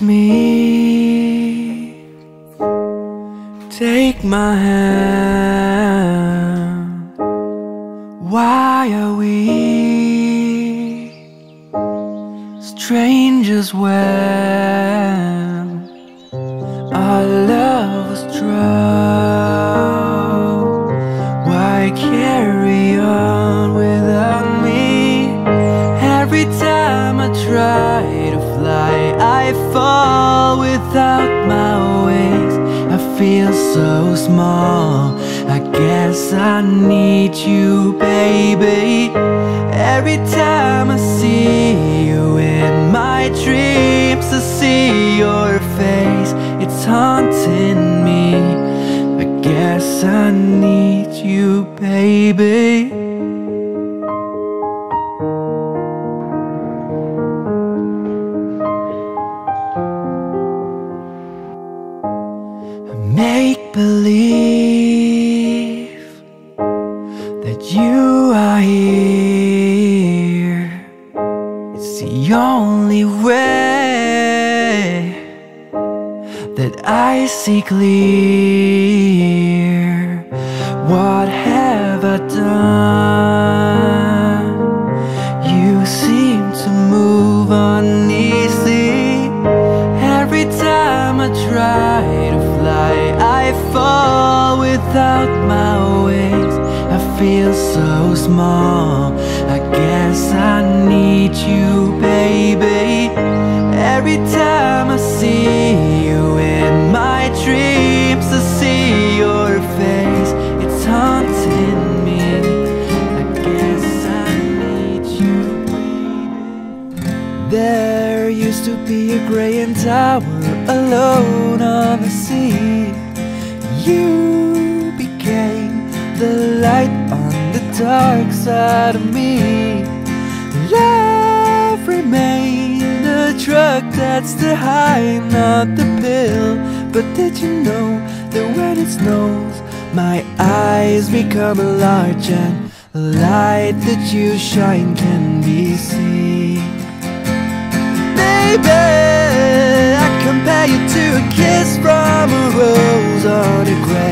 me. Take my hand. Why are we strangers when I fall without my wings. I feel so small. I guess I need you, baby. Every time I see you in my dreams, I see your face. It's haunting me. I guess I need you, baby. Make believe that you are here. It's the only way that I see clear. What have I done? Small. I guess I need you, baby. Every time I see you in my dreams, I see your face. It's haunting me. I guess I need you, baby. There used to be a Graham tower alone on the sea. You became the light dark side of me. Love remained the drug that's the high, not the pill. But did you know that when it snows, my eyes become large and the light that you shine can be seen? Baby, I compare you to a kiss from a rose on a grave.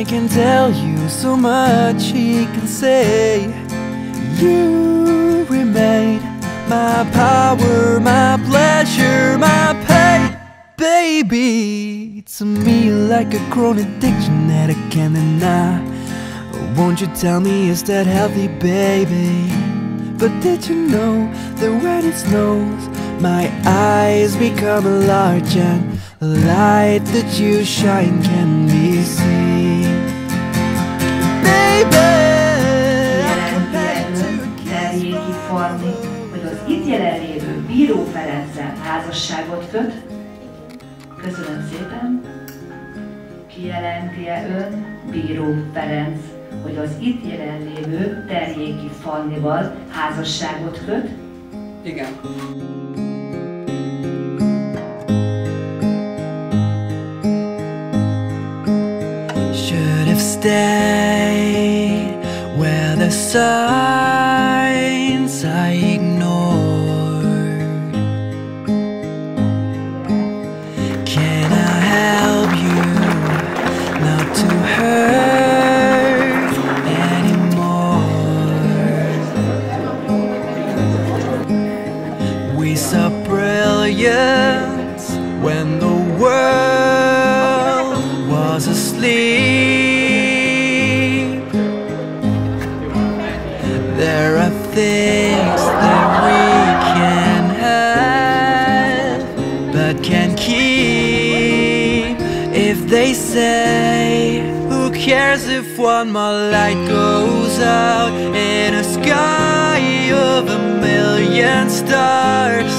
Man can tell you, so much he can say. You remain my power, my pleasure, my pain, baby. To me, like a chronic addiction that I can't deny. Won't you tell me, is that healthy, baby? But did you know that when it snows, my eyes become large and the light that you shine can be seen? From Fanni, hogy az itt jelenlévő Bíró Ferenccel házasságot köt. Köszönöm szépen. Kijelenti-e ön, Bíró Ferenc, hogy az itt jelenlévő Terjéki Fannival házasságot köt? Igen. Should have stayed signs I ignored. Can I help you not to hurt anymore? We saw brilliance can't keep. If they say, Who cares if one more light goes out in a sky of a million stars?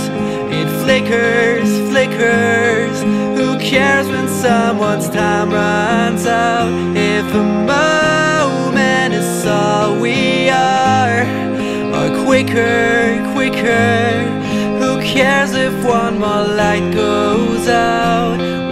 It flickers, flickers. Who cares when someone's time runs out? If a moment is all we are, or quicker, quicker. Cares if one more light goes out?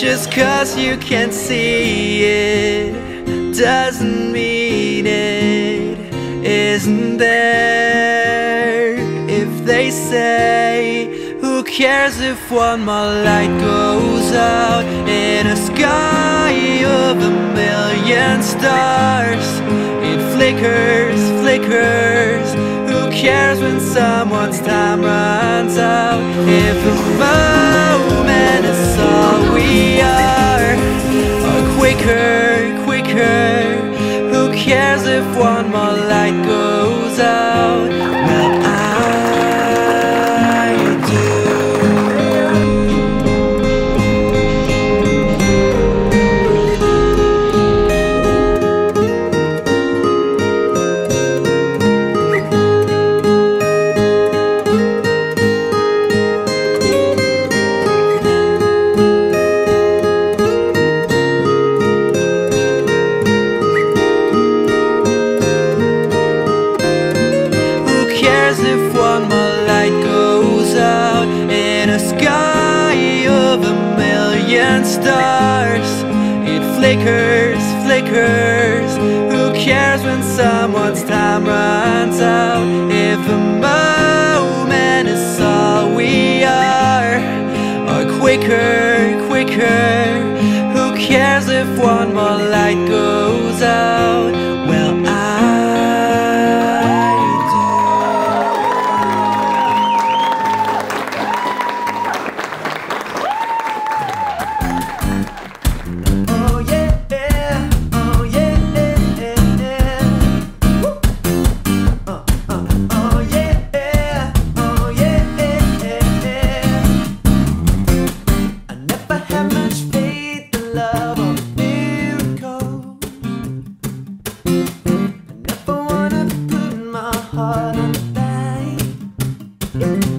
Just cause you can't see it doesn't mean it isn't there. If they say, Who cares if one more light goes out in a sky of a million stars? It flickers, flickers. Who cares when someone's time runs out? If a are, quicker, quicker. Who cares if one more light goes million stars? It flickers, flickers. Who cares when someone's time runs out? If a moment is all we are, or quicker, quicker. Who cares if one more light goes out? Mm-hmm.